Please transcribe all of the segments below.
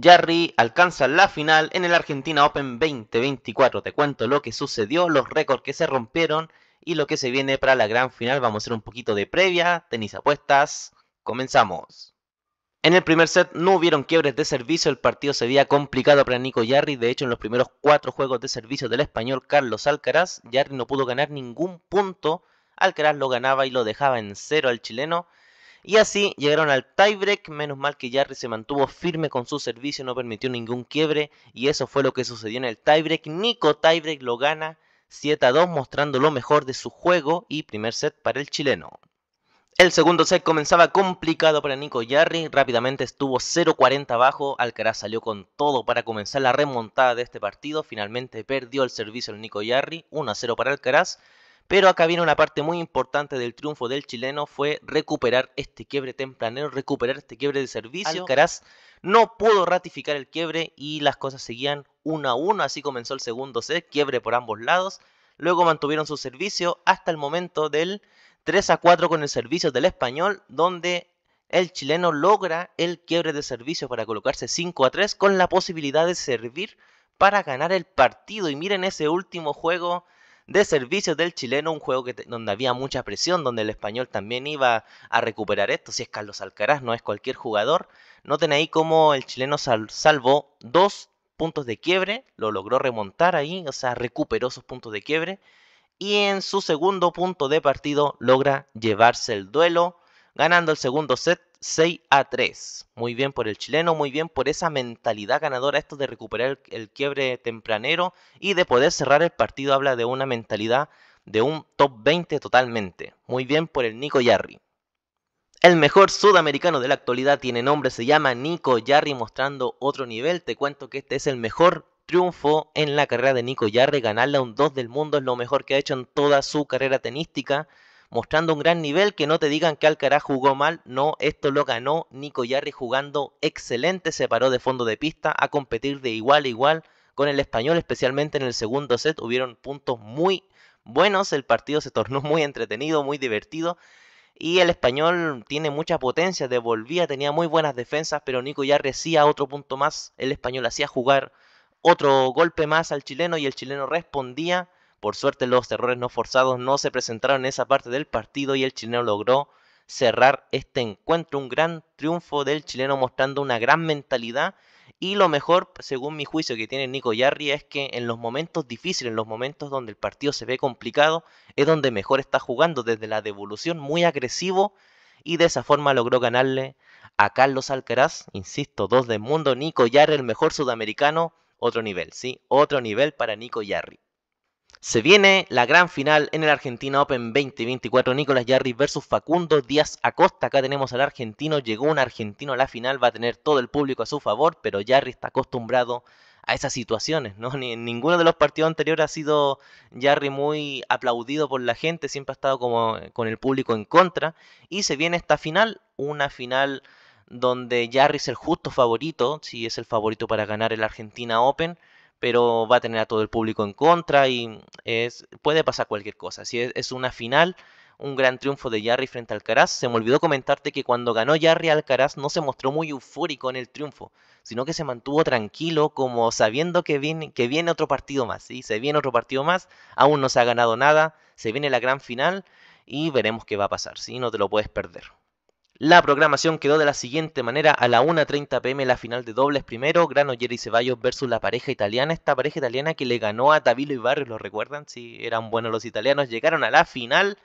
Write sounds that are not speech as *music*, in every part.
Jarry alcanza la final en el Argentina Open 2024. Te cuento lo que sucedió, los récords que se rompieron y lo que se viene para la gran final. Vamos a hacer un poquito de previa, tenis apuestas. Comenzamos. En el primer set no hubieron quiebres de servicio, el partido se veía complicado para Nico Jarry, de hecho en los primeros cuatro juegos de servicio del español Carlos Alcaraz, Jarry no pudo ganar ningún punto, Alcaraz lo ganaba y lo dejaba en cero al chileno, y así llegaron al tiebreak, menos mal que Jarry se mantuvo firme con su servicio, no permitió ningún quiebre y eso fue lo que sucedió en el tiebreak. Nico tiebreak lo gana 7 a 2 mostrando lo mejor de su juego y primer set para el chileno. El segundo set comenzaba complicado para Nico Jarry, rápidamente estuvo 0-40 abajo, Alcaraz salió con todo para comenzar la remontada de este partido, finalmente perdió el servicio el Nico Jarry, 1-0 para Alcaraz, pero acá viene una parte muy importante del triunfo del chileno, fue recuperar este quiebre tempranero, recuperar este quiebre de servicio. Alcaraz no pudo ratificar el quiebre y las cosas seguían 1 a 1, así comenzó el segundo set, quiebre por ambos lados. Luego mantuvieron su servicio hasta el momento del 3 a 4 con el servicio del español, donde el chileno logra el quiebre de servicio para colocarse 5 a 3 con la posibilidad de servir para ganar el partido. Y miren ese último juego de servicios del chileno, un juego donde había mucha presión, donde el español también iba a recuperar esto, si es Carlos Alcaraz, no es cualquier jugador. Noten ahí cómo el chileno salvó dos puntos de quiebre, lo logró remontar ahí, o sea, recuperó sus puntos de quiebre. Y en su segundo punto de partido logra llevarse el duelo, ganando el segundo set 6 a 3. Muy bien por el chileno, muy bien por esa mentalidad ganadora, esto de recuperar el, quiebre tempranero y de poder cerrar el partido. Habla de una mentalidad de un top 20 totalmente. Muy bien por el Nico Yarri. El mejor sudamericano de la actualidad tiene nombre, se llama Nico Yarri, mostrando otro nivel. Te cuento que este es el mejor triunfo en la carrera de Nico Yarri. Ganarle a un 2 del mundo es lo mejor que ha hecho en toda su carrera tenística mostrando un gran nivel, que no te digan que Alcaraz jugó mal, no, esto lo ganó Nico Yarri jugando excelente, se paró de fondo de pista a competir de igual a igual con el español, especialmente en el segundo set, hubieron puntos muy buenos, el partido se tornó *laughs* muy entretenido, muy divertido. Y el español tiene mucha potencia, devolvía, tenía muy buenas defensas, pero Nico Yarri hacía otro punto más. El español hacía jugar otro golpe más al chileno y el chileno respondía por suerte los errores no forzados no se presentaron en esa parte del partido y el chileno logró cerrar este encuentro. Un gran triunfo del chileno mostrando una gran mentalidad. Y lo mejor, según mi juicio, que tiene Nico Yarri es que en los momentos difíciles, en los momentos donde el partido se ve complicado, es donde mejor está jugando desde la devolución, muy agresivo. Y de esa forma logró ganarle a Carlos Alcaraz, insisto, dos del mundo. Nico Yarri, el mejor sudamericano, otro nivel, ¿sí? Otro nivel para Nico Yarri. Se viene la gran final en el Argentina Open 2024. Nicolás Jarry versus Facundo Díaz Acosta. Acá tenemos al argentino. Llegó un argentino a la final. Va a tener todo el público a su favor. Pero Jarry está acostumbrado a esas situaciones. ¿no? Ni en ninguno de los partidos anteriores ha sido Jarry muy aplaudido por la gente. Siempre ha estado como con el público en contra. Y se viene esta final. Una final donde Jarry es el justo favorito. Si es el favorito para ganar el Argentina Open pero va a tener a todo el público en contra y es, puede pasar cualquier cosa. Si es, una final, un gran triunfo de Jarry frente a Alcaraz. Se me olvidó comentarte que cuando ganó Jarry Alcaraz no se mostró muy eufórico en el triunfo, sino que se mantuvo tranquilo, como sabiendo que viene, que viene otro partido más. ¿sí? Se viene otro partido más, aún no se ha ganado nada, se viene la gran final y veremos qué va a pasar. ¿sí? No te lo puedes perder. La programación quedó de la siguiente manera. A la 1.30 pm la final de dobles primero. Grano Jerry Ceballos versus la pareja italiana. Esta pareja italiana que le ganó a Tavilo y Barrios, ¿lo recuerdan? Sí, eran buenos los italianos. Llegaron a la final.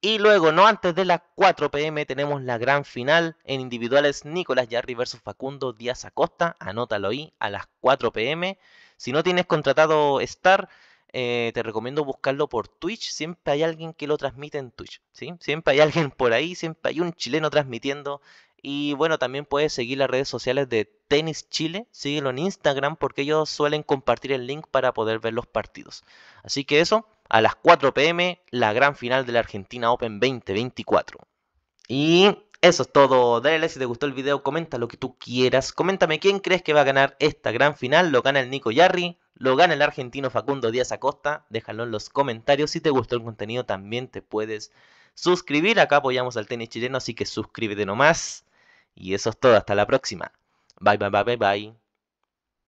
Y luego, no antes de las 4 pm, tenemos la gran final en individuales Nicolás Jarry versus Facundo Díaz Acosta. Anótalo ahí a las 4 pm. Si no tienes contratado Star, eh, te recomiendo buscarlo por Twitch. Siempre hay alguien que lo transmite en Twitch. ¿sí? Siempre hay alguien por ahí, siempre hay un chileno transmitiendo. Y bueno, también puedes seguir las redes sociales de Tenis Chile. Síguelo en Instagram porque ellos suelen compartir el link para poder ver los partidos. Así que eso, a las 4 pm, la gran final de la Argentina Open 2024. Y eso es todo. Dale like si te gustó el video, comenta lo que tú quieras. Coméntame quién crees que va a ganar esta gran final. ¿Lo gana el Nico Yarri? lo gana el argentino Facundo Díaz Acosta. Déjalo en los comentarios. Si te gustó el contenido, también te puedes suscribir. Acá apoyamos al tenis chileno, así que suscríbete nomás. Y eso es todo. Hasta la próxima. Bye, bye, bye, bye, bye.